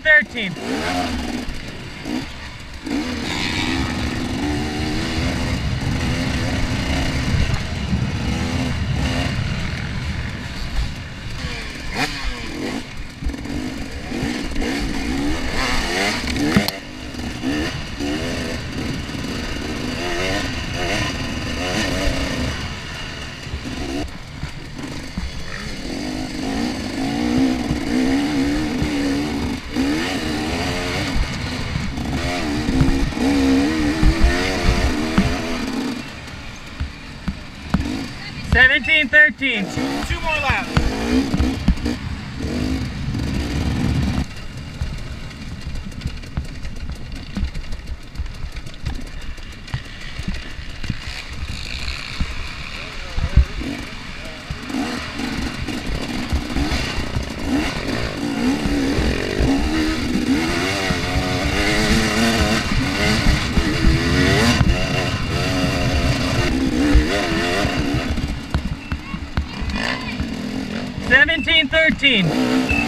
13, Seventeen thirteen. Two more laps. 13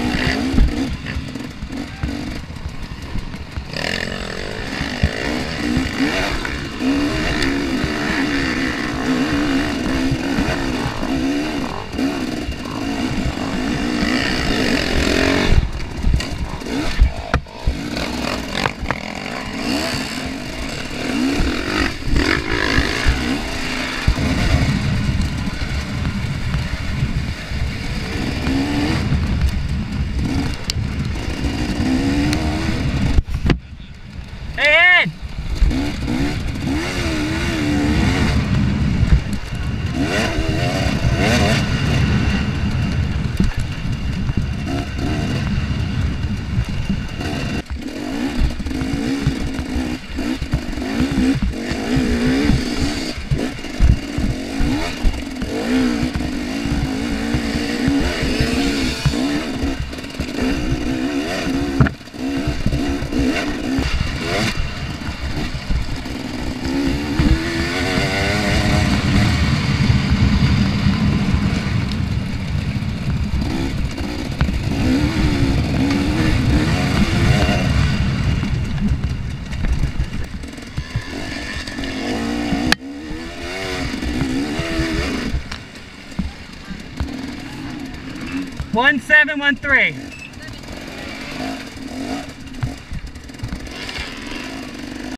1713.